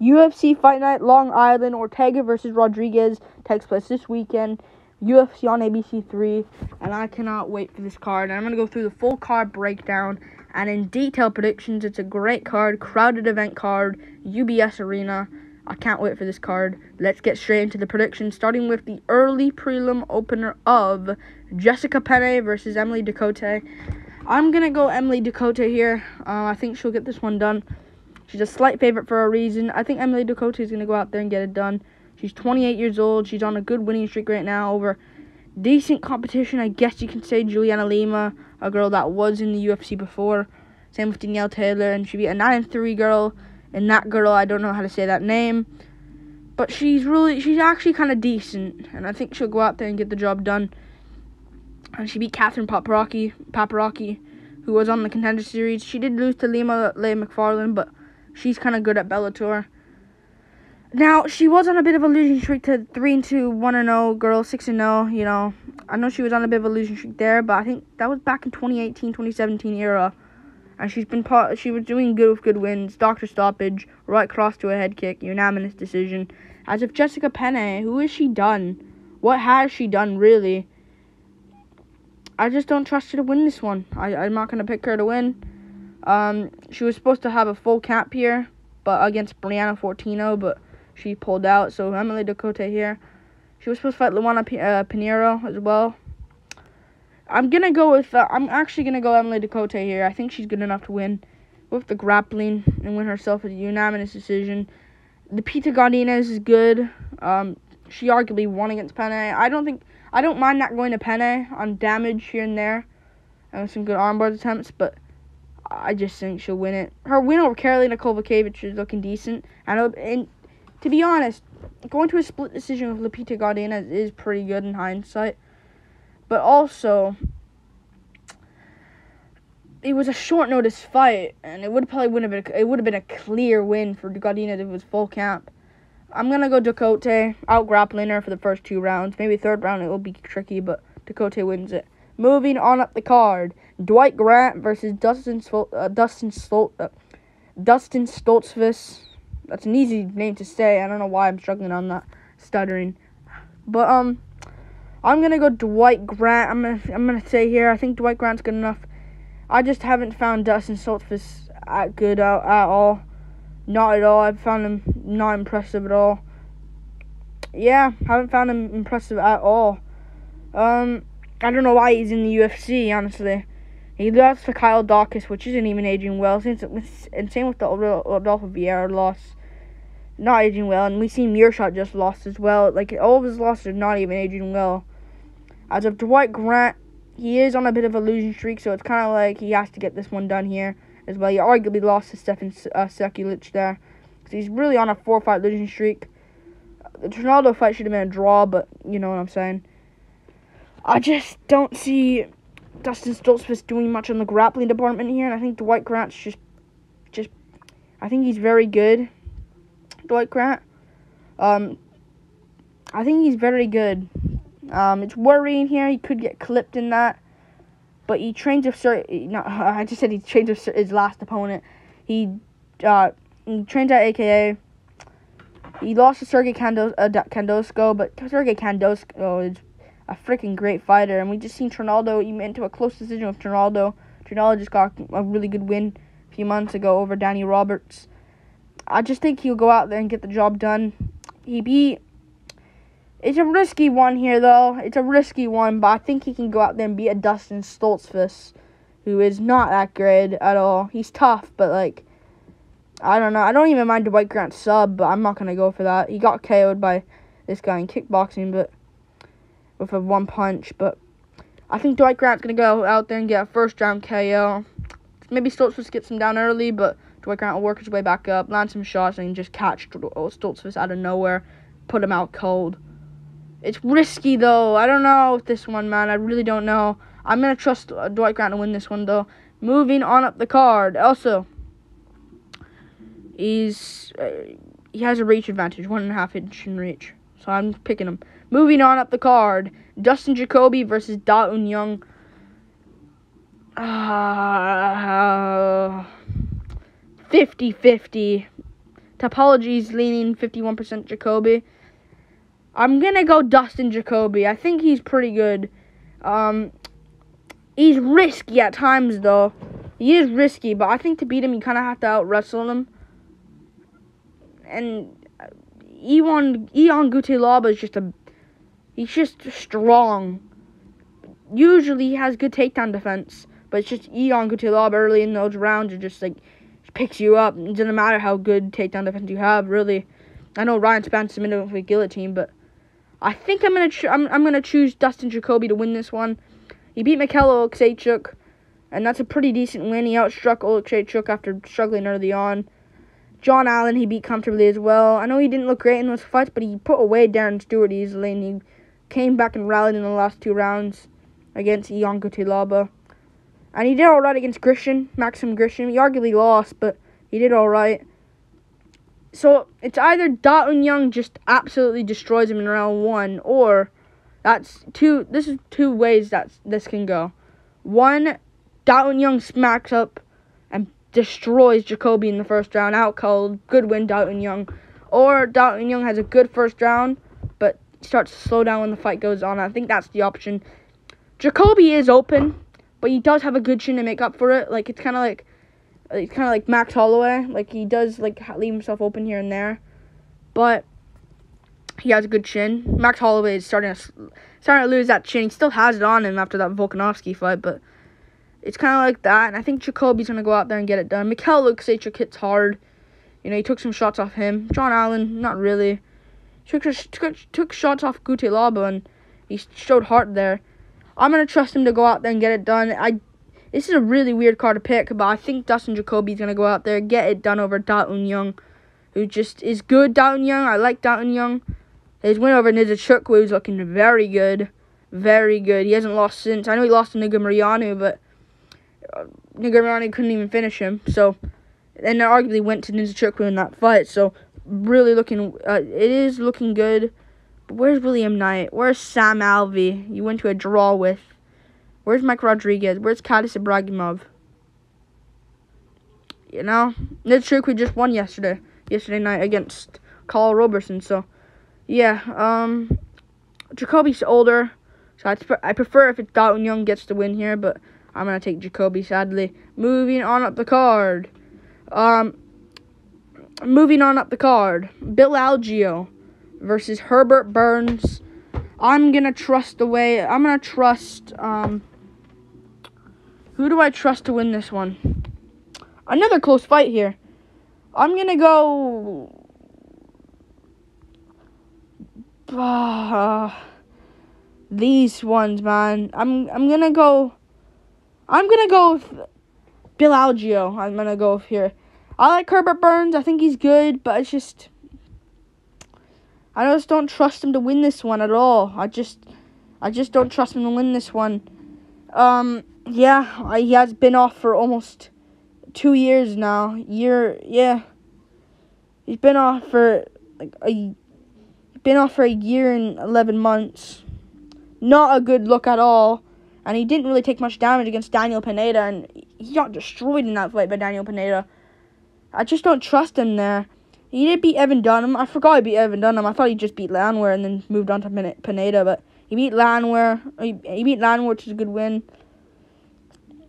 UFC Fight Night Long Island Ortega versus Rodriguez takes place this weekend. UFC on ABC3, and I cannot wait for this card. And I'm going to go through the full card breakdown and in detail predictions. It's a great card, crowded event card, UBS Arena. I can't wait for this card. Let's get straight into the predictions, starting with the early prelim opener of Jessica Penne versus Emily Ducote. I'm going to go Emily Ducote here. Uh, I think she'll get this one done. She's a slight favorite for a reason. I think Emily Ducote is going to go out there and get it done. She's 28 years old. She's on a good winning streak right now over decent competition. I guess you can say Juliana Lima, a girl that was in the UFC before. Same with Danielle Taylor, and she beat a 9 3 girl. And that girl, I don't know how to say that name. But she's really, she's actually kind of decent. And I think she'll go out there and get the job done. And she beat Catherine Paparocki, Paparocki, who was on the contender series. She did lose to Lima Leigh McFarland, but she's kind of good at Bellator. Now she was on a bit of a losing streak to three and two, one and oh, zero, girl six and zero. You know, I know she was on a bit of a losing streak there, but I think that was back in 2018, 2017 era, and she's been part. She was doing good with good wins, doctor stoppage, right cross to a head kick, unanimous decision. As if Jessica Penne, who has she done? What has she done really? I just don't trust her to win this one. I, I'm not gonna pick her to win. Um, she was supposed to have a full cap here, but against Brianna Fortino, but she pulled out. So Emily Ducote here. She was supposed to fight Luana P- uh, Pinheiro as well. I'm gonna go with. Uh, I'm actually gonna go Emily Ducote here. I think she's good enough to win with the grappling and win herself a unanimous decision. Lupita Godinez is good. Um, she arguably won against Penne. I don't think I don't mind not going to Penne on damage here and there, and some good armbar attempts, but I just think she'll win it. Her win over Karolina Kowalkiewicz is looking decent, and, to be honest, going to a split decision with Lupita Godinez is pretty good in hindsight. But also, it was a short notice fight, and it would probably wouldn't have been it would have been a clear win for Godinez if it was full camp. I'm gonna go Dakota out grappling her for the first two rounds. Maybe third round it will be tricky, but Dakota wins it. Moving on up the card, Dwight Grant versus Dustin uh, Dustin Stol- uh, Dustin Stoltzfus. That's an easy name to say. I don't know why I'm struggling on that stuttering, but um, I'm gonna go Dwight Grant. I'm gonna I'm gonna say here. I think Dwight Grant's good enough. I just haven't found Dustin Stoltzfus at good at, at all. Not at all. I've found him not impressive at all. Yeah, haven't found him impressive at all. Um, I don't know why he's in the UFC, honestly. He lost to Kyle Daukaus, which isn't even aging well. Since and same with the Rodolfo Vieira loss, not aging well. And we see Meerschaert just lost as well. Like all of his losses are not even aging well. As of Dwight Grant, he is on a bit of a losing streak, so it's kind of like he has to get this one done here as well. He arguably lost to Stefan uh, Sekulic there. So he's really on a four-fight losing streak. The Trinaldo fight should have been a draw, but you know what I'm saying. I just don't see Dustin Stoltzfus doing much on the grappling department here, and I think Dwight Grant's just, just, I think he's very good. Dwight Grant, um, I think he's very good. Um, it's worrying here. He could get clipped in that, but he trains with Sir. No, I just said he trains his last opponent. He, uh, he trains at AKA. He lost to Sergey Kandos, uh, Khandozhko, but Sergey Khandozhko is a freaking great fighter. And we just seen Trinaldo even into a close decision with Trinaldo. Trinaldo just got a really good win a few months ago over Danny Roberts. I just think he'll go out there and get the job done. He beat. It's a risky one here, though. It's a risky one, but I think he can go out there and beat a Dustin Stoltzfus, who is not that great at all. He's tough, but like, I don't know. I don't even mind Dwight Grant's sub, but I'm not gonna go for that. He got KO'd by this guy in kickboxing, but with a one punch, but I think Dwight Grant's gonna go out there and get a first round KO. Maybe Stoltzfus gets him down early, but Dwight Grant will work his way back up, land some shots, and just catch Stoltzfus out of nowhere, put him out cold. It's risky though. I don't know with this one, man. I really don't know. I'm gonna trust uh, Dwight Grant to win this one though. Moving on up the card. Also, he's uh, he has a reach advantage, one and a half inch in reach. So I'm picking him. Moving on up the card, Dustin Jacoby versus Da Un Young. Uh, 50-50. Tapology's leaning 51% Jacoby. I'm gonna go Dustin Jacoby. I think he's pretty good. Um, he's risky at times though. He is risky, but I think to beat him, you kind of have to out wrestle him. And Ion Ion Cutelaba is just a he's just strong. Usually he has good takedown defense, but it's just Ion Cutelaba early in those rounds. It just like picks you up. It doesn't matter how good takedown defense you have, really. I know Ryan Spann submitted with a guillotine, but I think I'm gonna I'm I'm gonna choose Dustin Jacoby to win this one. He beat Mikel Oleksiejczuk, and that's a pretty decent win. He outstruck Oleksiejczuk after struggling early on. John Allen he beat comfortably as well. I know he didn't look great in those fights, but he put away Darren Stewart easily, and he came back and rallied in the last two rounds against Ion Cutelaba. And he did alright against Grishin, Maxim Grishin. He arguably lost, but he did alright. So it's either Da Young just absolutely destroys him in round one, or that's two. This is two ways that this can go. One, Da Young smacks up and destroys Jacoby in the first round, out cold. Good win, Da Young. Or Da Young has a good first round, starts to slow down when the fight goes on. I think that's the option. Jacoby is open, but he does have a good chin to make up for it. Like it's kind of like it's kind of like Max Holloway. Like he does like leave himself open here and there, but he has a good chin. Max Holloway is starting to starting to lose that chin. He still has it on him after that Volkanovski fight, but it's kind of like that. And I think Jacoby's gonna go out there and get it done. Mikel Oleksiejczuk hits hard. You know, he took some shots off him. John Allen, not really. Took took, took shots off Cutelaba and he showed heart there. I'm gonna trust him to go out there and get it done. I this is a really weird card to pick, but I think Dustin Jacoby is going to go out there, get it done over Da Un Young, who just is good. Da Un Young, I like Da Un Young. His win over Nzechukwu is looking very good. Very good. He hasn't lost since. I know he lost to Negumereanu, but uh, Negumereanu couldn't even finish him. So, and arguably went to Nzechukwu in that fight. So, really looking, uh, it is looking good. But where's William Knight? Where's Sam Alvey? You went to a draw with. Where's Mike Rodriguez? Where's Khadis Ibragimov? You know, it's true. We just won yesterday, yesterday night against Carl Roberson. So, yeah, um, Jacoby's older, so I, I prefer if it's Dalton Young gets the win here, but I'm gonna take Jacoby. Sadly, moving on up the card. Um, moving on up the card, Bill Algeo versus Herbert Burns. I'm gonna trust the way. I'm gonna trust um who do I trust to win this one? Another close fight here. I'm gonna go. Uh, these ones, man. I'm I'm gonna go. I'm gonna go with Bill Algeo. I'm gonna go here. I like Herbert Burns. I think he's good, but it's just I just don't trust him to win this one at all. I just I just don't trust him to win this one. Um yeah, he has been off for almost two years now. Year, yeah. He's been off for like a been off for a year and 11 months. Not a good look at all. And he didn't really take much damage against Daniel Pineda, and he got destroyed in that fight by Daniel Pineda. I just don't trust him there. He did beat Evan Dunham. I forgot he beat Evan Dunham. I thought he just beat Landwehr and then moved on to Pineda, but he beat Landwehr. He, beat Landwehr, which is a good win.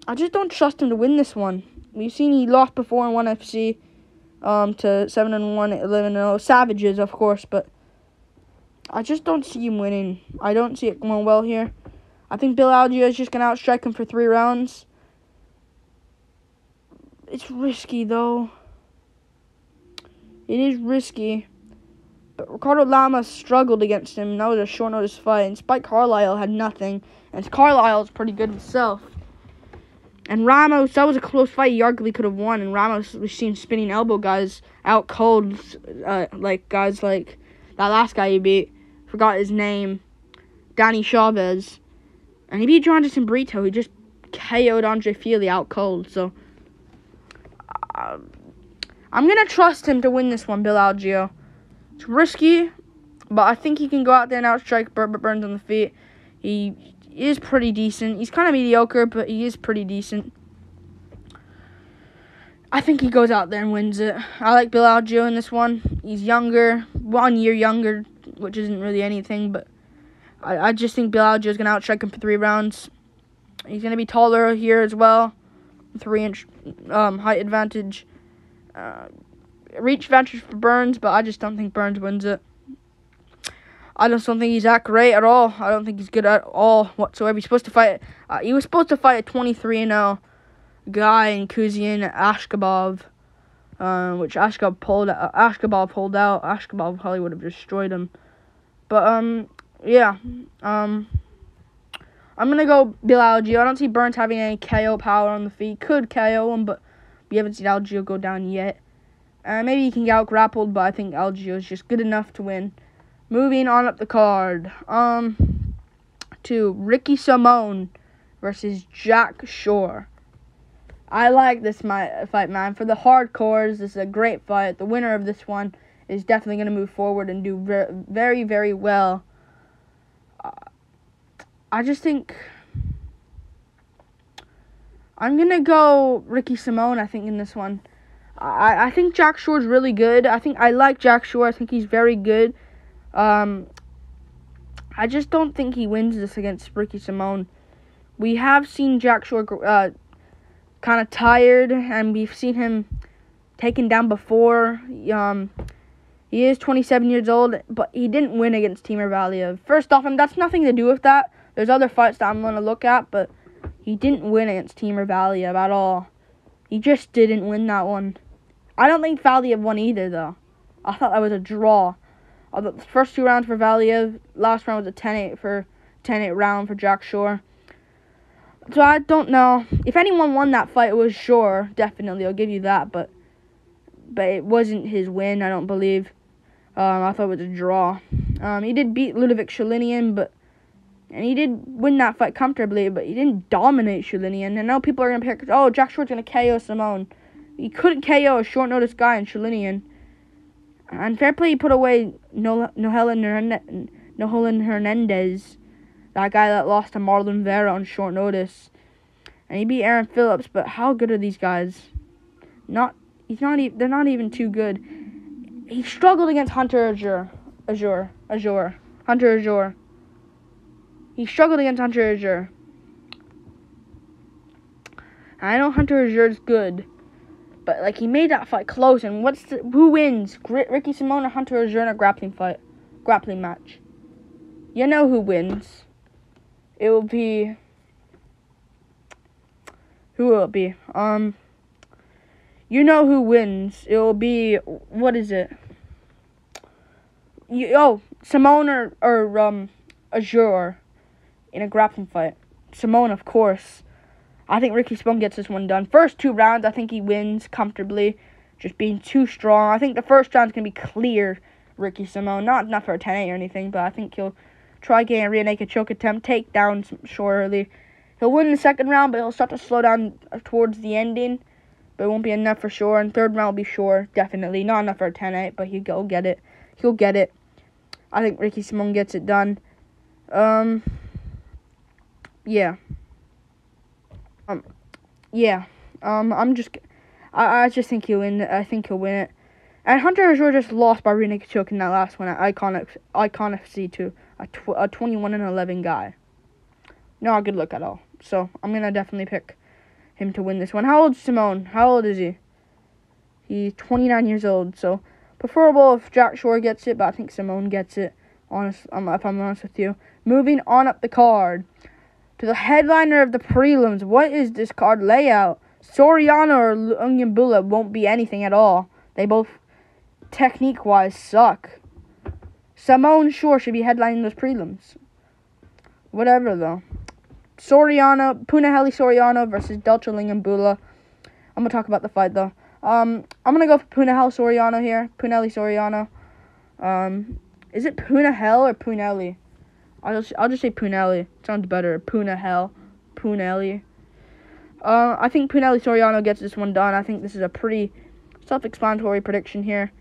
I just don't trust him to win this one. We've seen he lost before in one FC um, to 7 and 1, 11 0. Savages, of course, but I just don't see him winning. I don't see it going well here. I think Bill Algeo is just going to outstrike him for three rounds. It's risky, though. It is risky. But Ricardo Lama struggled against him. and That was a short notice fight. And Spike Carlyle had nothing. And Carlyle is pretty good himself. And Ramos, that was a close fight. He arguably could have won. And Ramos was seen spinning elbow guys out cold, uh, like guys like that last guy he beat. Forgot his name. Danny Chavez. And he beat Jonathan Brito. He just KO'd Andre Fili out cold. So uh, I'm gonna trust him to win this one, Bill Algeo. It's risky, but I think he can go out there and outstrike Herbert Burns on the feet. He is pretty decent. He's kind of mediocre, but he is pretty decent. I think he goes out there and wins it. I like Bill Algeo in this one. He's younger, one year younger, which isn't really anything, but I, I just think Bill Algeo is going to outstrike him for three rounds. He's going to be taller here as well. Three inch um, height advantage. Uh, reach advantage for Burns, but I just don't think Burns wins it. I just don't think he's that great at all. I don't think he's good at all whatsoever. He's supposed to fight. Uh, he was supposed to fight a 23 0 guy in Khusein Askhabov, uh, which Askhabov pulled. Uh, Askhabov pulled out. Askhabov probably would have destroyed him. But um, yeah, um, I'm gonna go Bill Algeo. I don't see Burns having any KO power on the feet. Could KO him, but we haven't seen Algeo go down yet. Uh, maybe he can get out grappled, but I think Algeo is just good enough to win. Moving on up the card, um, to Ricky Simón versus Jack Shore. I like this fight, man. For the hardcores, this is a great fight. The winner of this one is definitely going to move forward and do very, very well. Uh, I just think I'm to go Ricky Simón, I think, in this one. I, I think Jack Shore's really good. I think I like Jack Shore. I think he's very good. Um, I just don't think he wins this against Ricky Simón. We have seen Jack Shore uh, kind of tired, and we've seen him taken down before. Um, he is 27 years old, but he didn't win against Timur Valiev. First off, and that's nothing to do with that. There's other fights that I'm going to look at, but he didn't win against Timur Valiev at all. He just didn't win that one. I don't think Valiev won either, though. I thought that was a draw. Uh, the first two rounds for Valiev, last round was a 10-8 for 10-8 round for Jack Shore. So I don't know if anyone won that fight. It was Shore, definitely. I'll give you that, but but it wasn't his win. I don't believe. Um, I thought it was a draw. Um, he did beat Liudvik Sholinian, but and he did win that fight comfortably, but he didn't dominate Sholinian. And now people are gonna pick. Oh, Jack Short's gonna KO Simón. He couldn't KO a short notice guy in Sholinian. And fair play, he put away no Nohelin Hernandez that guy that lost to Marlon Vera on short notice. And he beat Aaron Phillips, but how good are these guys? Not he's not even they're not even too good. He struggled against Hunter Azure. Azure. Azure. Hunter Azure. He struggled against Hunter Azure. I know Hunter Azure is good, but like he made that fight close. And what's the, who wins? Ricky Simón or Hunter Azure in a grappling fight, grappling match? You know who wins it will be who will it be? Um you know who wins. It will be what is it? You, oh, Simón or, or um Azure in a grappling fight. Simón, of course. I think Ricky Simón gets this one done. First two rounds, I think he wins comfortably. Just being too strong. I think the first round's gonna be clear. Ricky Simón. not not for a 10-8 or anything, but I think he'll try getting a rear naked choke attempt, take down surely. He'll win the second round, but he'll start to slow down towards the ending. But it won't be enough for sure. And third round will be sure, definitely. Not enough for a 10-8, but he'll get it. He'll get it. I think Ricky Simón gets it done. Um, yeah. Um, yeah. Um, I'm just, I, I just think he'll win. I think he'll win it. And Hunter Azure just lost by rear naked choke in that last one at Iconic, Iconic C2 a, tw- a 21 and 11 guy. Not a good look at all. So I'm gonna definitely pick him to win this one. How old is Simón? How old is he? He's 29 years old. So preferable if Jack Shore gets it, but I think Simón gets it. Honest, um, if I'm honest with you. Moving on up the card to the headliner of the prelims. What is this card layout? Soriano or Lungiambula won't be anything at all. They both technique wise suck. Simón Shore should be headlining those prelims. Whatever, though. Soriano, Punahele Soriano versus Dalcha Lungiambula. I'm going to talk about the fight, though. Um, I'm going to go for Punahele Soriano here. Punahele Soriano. Um, is it Punahele or Punelli? I'll just, I'll just say Punelli. Sounds better. Punahele. Punelli. Uh, I think Punahele Soriano gets this one done. I think this is a pretty self-explanatory prediction here.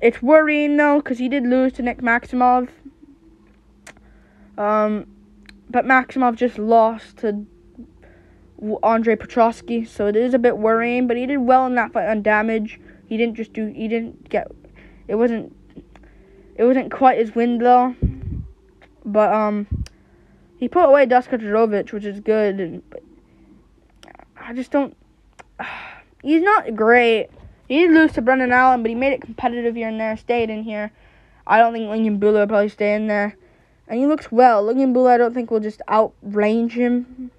It's worrying though, because he did lose to Nick Maximov. Um, but Maximov just lost to Andre Petroski, so it is a bit worrying. But he did well in that fight on damage. He didn't just do. He didn't get. It wasn't. It wasn't quite his win though. But um, he put away Dusko Todorovic, which is good. And I just don't. He's not great. He did lose to Brendan Allen, but he made it competitive here and there. Stayed in here. I don't think Lungiambula will probably stay in there. And he looks well. Lungiambula, I don't think will just outrange him.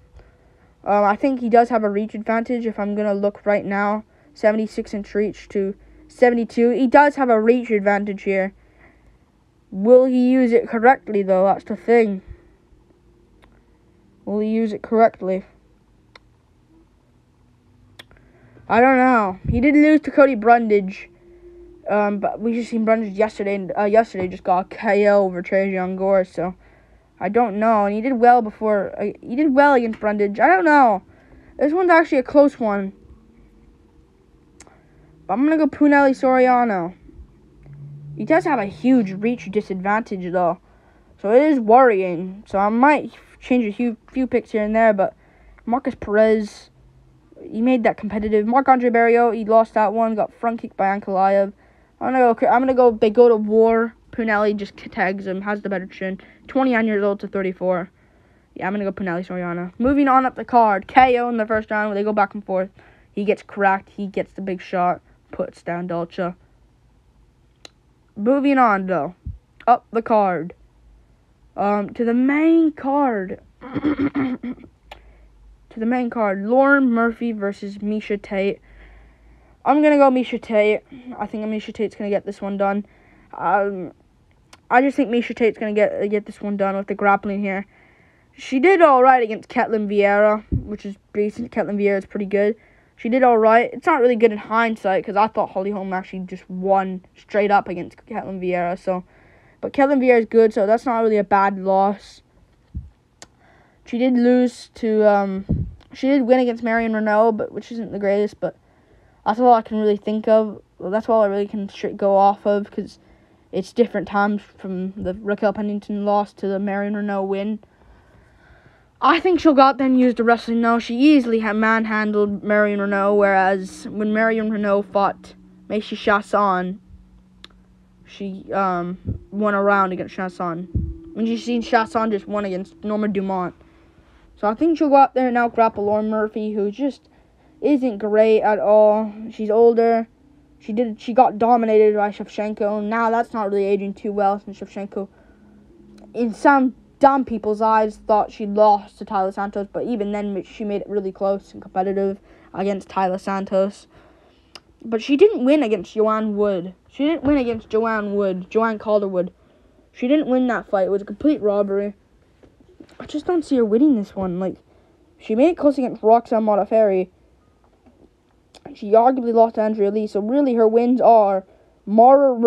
Um, I think he does have a reach advantage if I'm going to look right now. 76 inch reach to 72. He does have a reach advantage here. Will he use it correctly, though? That's the thing. Will he use it correctly? I don't know. He did lose to Cody Brundage. Um, but we just seen Brundage yesterday, and uh, yesterday just got KO over Tresean Gore, so I don't know. And he did well before. Uh, he did well against Brundage. I don't know. This one's actually a close one. But I'm gonna go Punahele Soriano. He does have a huge reach disadvantage though, so it is worrying. So I might change a few few picks here and there, but Markus Perez, he made that competitive. Marc Andre Barriault, he lost that one, got front kicked by Ankalaev. I'm gonna go. I'm gonna go. They go to war. Punelli just tags him. Has the better chin. 29 years old to 34. Yeah, I'm gonna go Punelli Soriano. Moving on up the card. KO in the first round. They go back and forth. He gets cracked. He gets the big shot. Puts down Dolce. Moving on though, up the card. Um, to the main card. to the main card. Lauren Murphy versus Miesha Tate. I'm gonna go Miesha Tate. I think Miesha Tate's gonna get this one done. Um, I just think Miesha Tate's gonna get get this one done with the grappling here. She did all right against Ketlen Vieira, which is decent. Vieira is pretty good. She did all right. It's not really good in hindsight because I thought Holly Holm actually just won straight up against Ketlen Vieira. So, but Ketlen Vieira is good, so that's not really a bad loss. She did lose to um, she did win against Marion Reneau, but which isn't the greatest, but that's all I can really think of. Well, that's all I really can go off of because it's different times from the Raquel Pennington loss to the Marion Reneau win. I think she'll go out there and use the wrestling now. She easily had manhandled Marion Reneau, whereas when Marion Reneau fought Macy Chiasson, she um, won a round against Chiasson. When you seen Chiasson just won against Norma Dumont. So I think she'll go out there and now grapple Lauren Murphy, who just isn't great at all. She's older. She did. She got dominated by Shevchenko. Now that's not really aging too well since Shevchenko, in some dumb people's eyes, thought she lost to Taila Santos. But even then, she made it really close and competitive against Taila Santos. But she didn't win against Joanne Wood. She didn't win against Joanne Wood. Joanne Calderwood. She didn't win that fight. It was a complete robbery. I just don't see her winning this one. Like, she made it close against Roxanne Modafferi she arguably lost to Andrea Lee, so really her wins are Mara,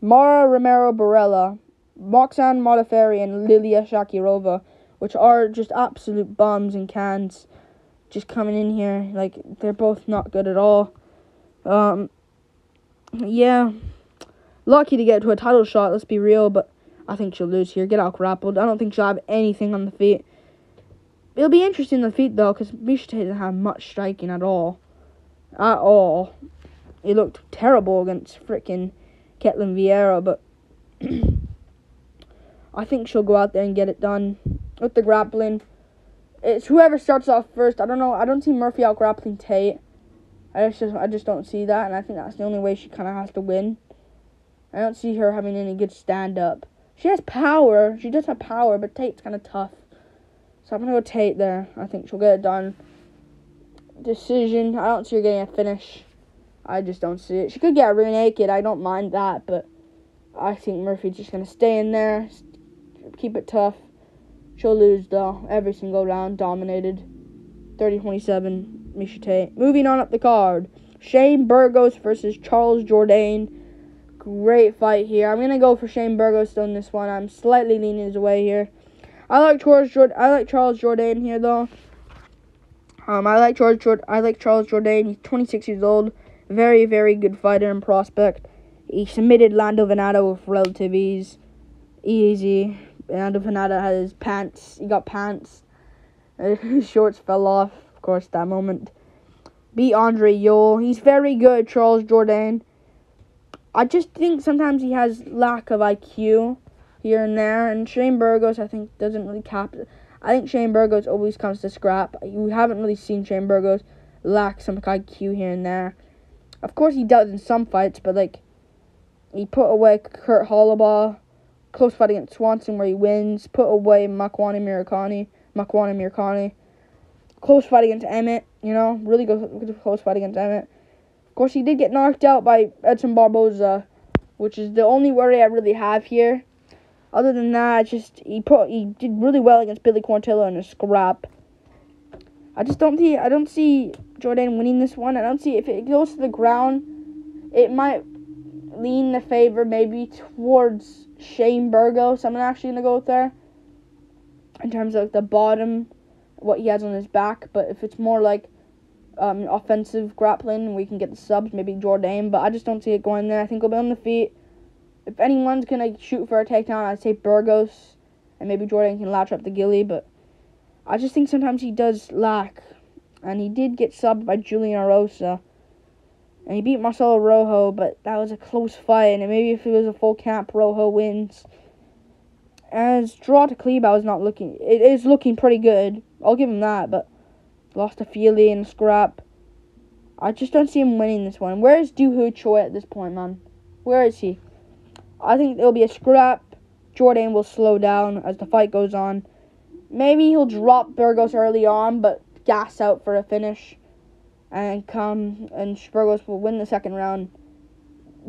Mara Romero Borella, Roxanne Modafferi, and Lilia Shakirova, which are just absolute bombs and cans just coming in here. Like, they're both not good at all. Um, yeah. Lucky to get to a title shot, let's be real, but I think she'll lose here. Get out grappled. I don't think she'll have anything on the feet. It'll be interesting in the feet though, because Miesha didn't have much striking at all. At all. It looked terrible against freaking Ketlen Vieira, but I think she'll go out there and get it done with the grappling. It's whoever starts off first. I don't know. I don't see Murphy out grappling Tate. I just, I just don't see that, and I think that's the only way she kind of has to win. I don't see her having any good stand up. She has power. She does have power, but Tate's kind of tough. So I'm to go Tate there. I think she'll get it done. Decision. I don't see her getting a finish. I just don't see it. She could get rear naked. I don't mind that. But I think Murphy's just going to stay in there. Keep it tough. She'll lose, though. Every single round. Dominated. 30-27. Miesha Tate. Moving on up the card. Shane Burgos versus Charles Jourdain. Great fight here. I'm to go for Shane Burgos on this one. I'm slightly leaning his way here. I like Charles Jourdain. I like Charles Jourdain here though. Um, I like George Jourdain. I like Charles Jourdain. He's 26 years old. Very, very good fighter and prospect. He submitted Lando Vannata with relative ease. Easy. Lando Vannata has pants. He got pants. His shorts fell off, of course, that moment. Beat Andre Ewell. He's very good, Charles Jourdain. I just think sometimes he has lack of IQ here and there, and Shane Burgos, I think, doesn't really cap. I think Shane Burgos always comes to scrap. You haven't really seen Shane Burgos lack some IQ here and there. Of course, he does in some fights, but like he put away Kurt Holobaugh, close fight against Swanson where he wins. Put away Makwan Amirkhani, Makwan Mirakani. Close fight against Emmett, you know, really good close fight against Emmett. Of course, he did get knocked out by Edson Barboza, which is the only worry I really have here. Other than that, just he put he did really well against Billy Quarantillo in a scrap. I just don't see I don't see Jourdain winning this one. I don't see if it goes to the ground, it might lean the favor maybe towards Shane Burgos. I'm actually gonna go with there in terms of the bottom, what he has on his back. But if it's more like um, offensive grappling, we can get the subs, maybe Jourdain. But I just don't see it going there. I think he'll be on the feet if anyone's gonna shoot for a takedown, I'd say Burgos, and maybe Jourdain can latch up the gilly. But I just think sometimes he does lack, and he did get subbed by Julian Erosa, and he beat Marcelo Rojo, but that was a close fight. And maybe if it was a full camp, Rojo wins. As draw to Kleber is not looking, it is looking pretty good. I'll give him that, but lost to Fili in scrap. I just don't see him winning this one. Where is Ho Choi at this point, man? Where is he? I think it'll be a scrap. Jourdain will slow down as the fight goes on. Maybe he'll drop Burgos early on, but gas out for a finish. And come, and Burgos will win the second round.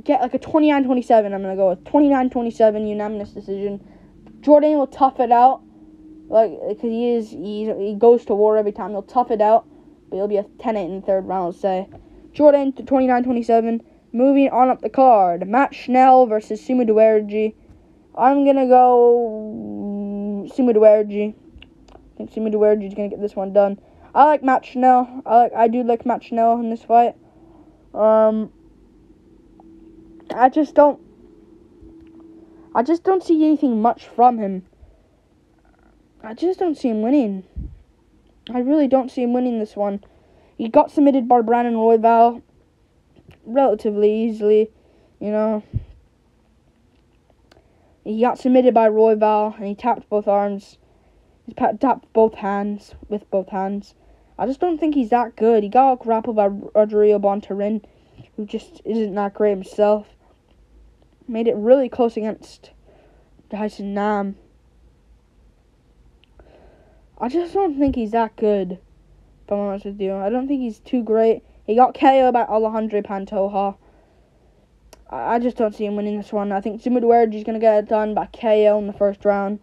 Get like a 29 27. I'm going to go with 29 27 unanimous decision. Jourdain will tough it out. Like, because he is, he, he goes to war every time. He'll tough it out, but he'll be a 10 8 in the third round, let's say. Jourdain to 29 27. Moving on up the card, Matt Schnell versus Su Mudaerji. I'm gonna go Su Mudaerji. I think Su Mudaerji is gonna get this one done. I like Matt. I like I do like Matt in this fight. Um, I just don't. I just don't see anything much from him. I just don't see him winning. I really don't see him winning this one. He got submitted by Brandon Royval relatively easily, you know. He got submitted by Royval and he tapped both arms. He tapped both hands with both hands. I just don't think he's that good. He got grappled by Rodrigo Bontorin, who just isn't that great himself. Made it really close against Tyson Nam. I just don't think he's that good, if I'm honest with you. I don't think he's too great. He got KO by Alejandro Pantoja. I, I just don't see him winning this one. I think Sumu is going to get it done by KO in the first round.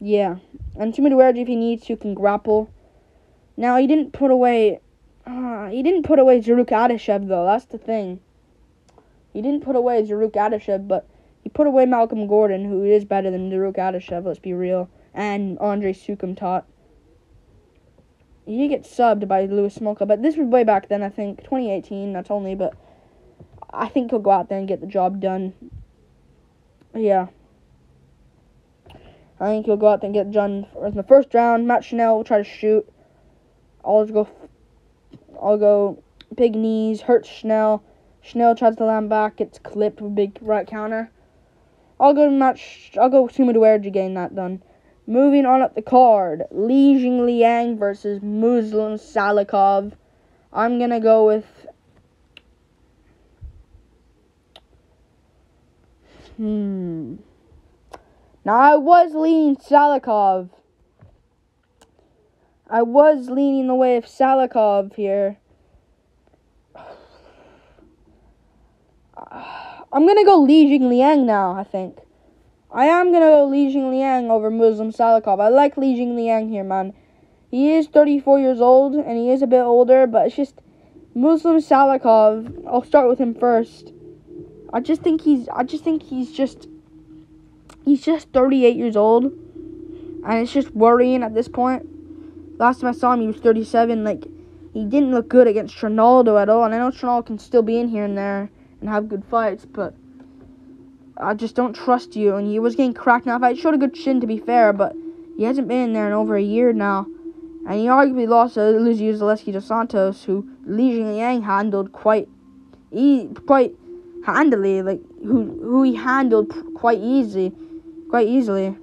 Yeah. And Sumu if he needs to, can grapple. Now, he didn't put away... Uh, he didn't put away Zarrukh Adashev, though. That's the thing. He didn't put away Zarrukh Adashev, but he put away Malcolm Gordon, who is better than Zarrukh Adashev, let's be real. And Andre Soukhamthath he gets subbed by Louis Smolka, but this was way back then, I think, 2018, that's only, but I think he'll go out there and get the job done. Yeah. I think he'll go out and get done in the first round. Matt Schnell will try to shoot. I'll go, I'll go big knees, hurts Schnell. Schnell tries to land back, gets clipped with big right counter. I'll go to Matt, I'll go Su Mudaerji getting that done. Moving on up the card, Li Jing Liang versus Muslim Salikhov. I'm gonna go with. Hmm. Now I was leaning Salikhov. I was leaning the way of Salikhov here. I'm gonna go Li Jing Liang now. I think. I am gonna go Li Jing Liang over Muslim Salikhov. I like Li Jing Liang here, man. He is 34 years old and he is a bit older, but it's just Muslim Salikhov. I'll start with him first. I just think he's. I just think he's just. He's just 38 years old, and it's just worrying at this point. Last time I saw him, he was 37. Like he didn't look good against Trinaldo at all, and I know Trinaldo can still be in here and there and have good fights, but I just don't trust you. And he was getting cracked. Now, I showed a good chin, to be fair, but He hasn't been in there in over a year now. And he arguably lost to Elizeu Zaleski dos Santos, who Li Jingliang handled quite e- quite handily, like who who he handled quite easy, quite easily.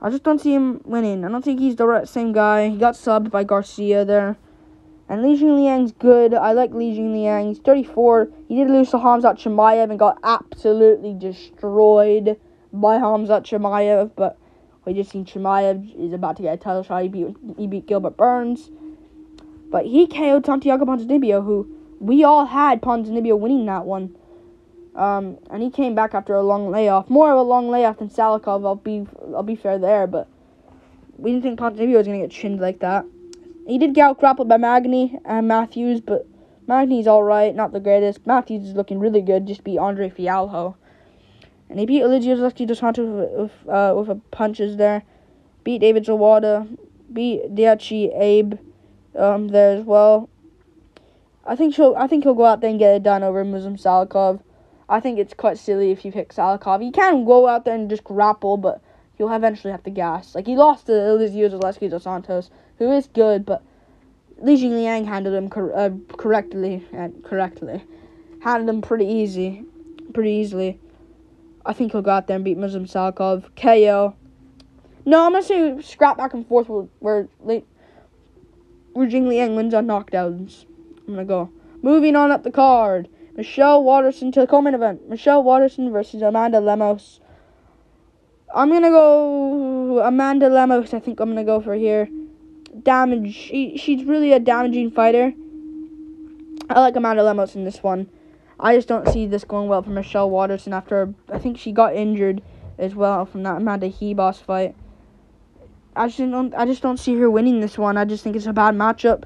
I just don't see him winning. I don't think he's the same guy. He got subbed by Garcia there. And Li Jingliang's good. I like Li Jingliang. He's 34. He did lose to Khamzat Chimaev and got absolutely destroyed by Khamzat Chimaev. But we just seen Chimaev is about to get a title shot. He beat, he beat Gilbert Burns. But he KO'd Santiago Ponzinibbio, who we all had Ponzinibbio winning that one. Um, and he came back after a long layoff. More of a long layoff than Salikhov. I'll be I'll be fair there, but we didn't think Ponzinibbio was gonna get chinned like that. He did get out grappled by Magny and Matthews, but Magny's all right, not the greatest. Matthews is looking really good. Just beat Andre Fialho, and he beat Elizeu Zaleski dos Santos with with, uh, with a punches there. Beat David Zawada, beat Daichi Abe, um, there as well. I think she'll. I think he'll go out there and get it done over Muslim Salikhov. I think it's quite silly if you pick Salikhov. He can go out there and just grapple, but he'll eventually have to gas. Like he lost to Elizeu Zaleski dos Santos, who is good, but Li Jingliang handled him cor- uh, correctly and correctly, handled him pretty easy, pretty easily. I think he'll go out there and beat Muslim Salikhov. KO. No, I'm gonna say scrap back and forth where where, where Jingliang wins on knockdowns. I'm gonna go. Moving on up the card. Michelle Waterson to the co-main event. Michelle Waterson versus Amanda Lemos. I'm gonna go Amanda Lemos. I think I'm gonna go for here. Damage. She, she's really a damaging fighter. I like Amanda Lemos in this one. I just don't see this going well for Michelle Waterson after I think she got injured as well from that Amanda Ribas fight. I just don't I just don't see her winning this one. I just think it's a bad matchup.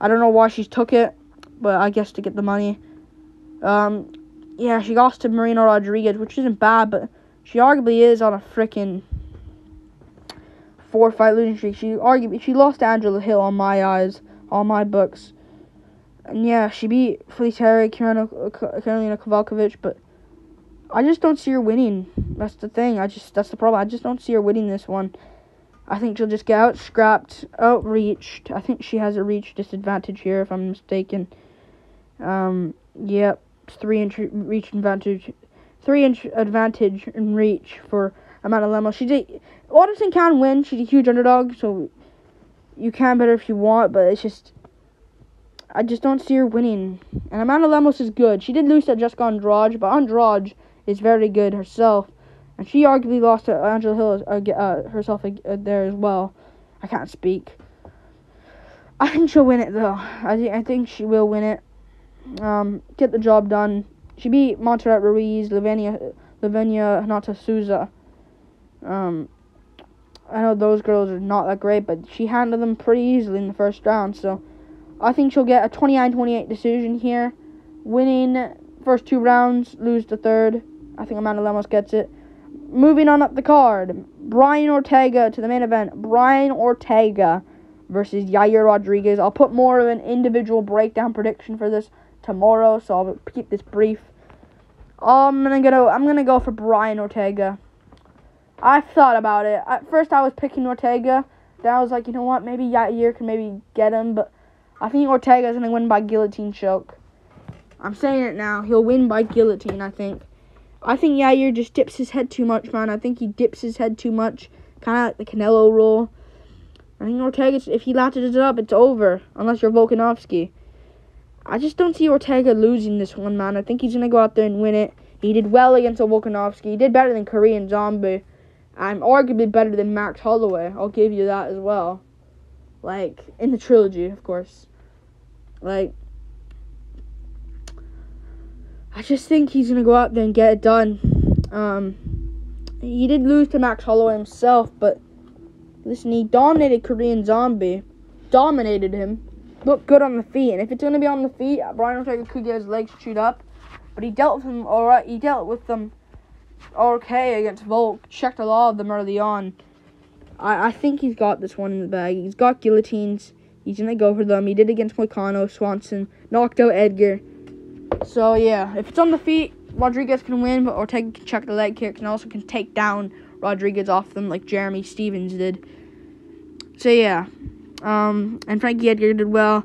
I don't know why she took it, but I guess to get the money. Um, yeah, she lost to Marina Rodriguez, which isn't bad, but she arguably is on a freaking four fight losing streak. She arguably she lost to Angela Hill on my eyes, on my books. And yeah, she beat Felice Herrig, Karolina Kowalkiewicz, but I just don't see her winning. That's the thing. I just that's the problem. I just don't see her winning this one. I think she'll just get out scrapped, outreached. I think she has a reach disadvantage here, if I'm mistaken. Um, yep, three inch reach advantage, three inch advantage in reach for Amanda Lemos. She did. Waterson can win. She's a huge underdog, so you can bet her if you want. But it's just, I just don't see her winning. And Amanda Lemos is good. She did lose to Jessica Andrade, but Andrade is very good herself. And she arguably lost to Angela Hill uh, uh, herself uh, there as well. I can't speak. I think she'll win it though. I think I think she will win it. Um, get the job done. She beat Montserrat Ruiz, Lavinia, Lavenia Hinata Souza. Um, I know those girls are not that great, but she handled them pretty easily in the first round. So I think she'll get a 29-28 decision here, winning first two rounds, lose the third. I think Amanda Lemos gets it. Moving on up the card, Brian Ortega to the main event. Brian Ortega versus Yair Rodriguez. I'll put more of an individual breakdown prediction for this tomorrow, so I'll keep this brief. Um, I'm gonna go. I'm gonna go for Brian Ortega. I thought about it. At first, I was picking Ortega. Then I was like, you know what? Maybe Yair can maybe get him, but I think Ortega is gonna win by guillotine choke. I'm saying it now. He'll win by guillotine. I think. I think Yair just dips his head too much, man. I think he dips his head too much, kind of like the Canelo roll. I think Ortega, if he latches it up, it's over. Unless you're Volkanovski. I just don't see Ortega losing this one, man. I think he's gonna go out there and win it. He did well against Volkanovski. He did better than Korean Zombie. I'm arguably better than Max Holloway. I'll give you that as well. Like in the trilogy, of course. Like I just think he's gonna go out there and get it done. Um, he did lose to Max Holloway himself, but listen, he dominated Korean Zombie, dominated him, looked good on the feet. And if it's gonna be on the feet, Brian Ortega could get his legs chewed up, but he dealt with them all right. He dealt with them okay against Volk. Checked a lot of them early on. I I think he's got this one in the bag. He's got guillotines. He's gonna go for them. He did against Moicano, Swanson, knocked out Edgar. So yeah, if it's on the feet, Rodriguez can win, but Ortega can check the leg kicks and also can take down Rodriguez off them like Jeremy Stephens did. So yeah, um, and Frankie Edgar did well.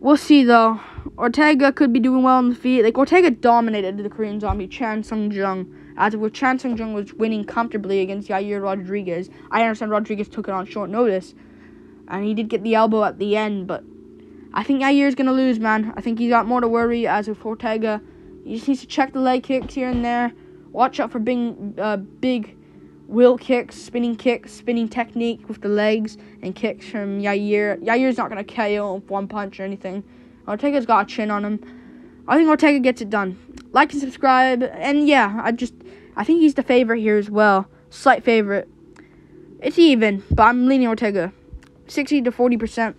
We'll see though. Ortega could be doing well on the feet. Like Ortega dominated the Korean Zombie Chan Sung Jung. As with Chan Sung Jung was winning comfortably against Yair Rodriguez. I understand Rodriguez took it on short notice, and he did get the elbow at the end. But I think Yair's gonna lose, man. I think he's got more to worry. As with Ortega, he just needs to check the leg kicks here and there. Watch out for big, uh, big wheel kicks, spinning kicks, spinning technique with the legs, and kicks from Yair. Yair's not going to KO with one punch or anything. Ortega's got a chin on him. I think Ortega gets it done. Like and subscribe, and yeah, I just, I think he's the favorite here as well. Slight favorite. It's even, but I'm leaning Ortega. 60 to 40%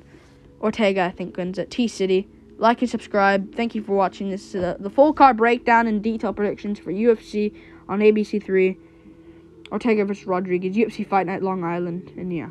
Ortega, I think, wins at T City. Like and subscribe. Thank you for watching this. Uh, the full card breakdown and detailed predictions for UFC on ABC3. Ortega versus Rodriguez, UFC Fight Night Long Island, and yeah.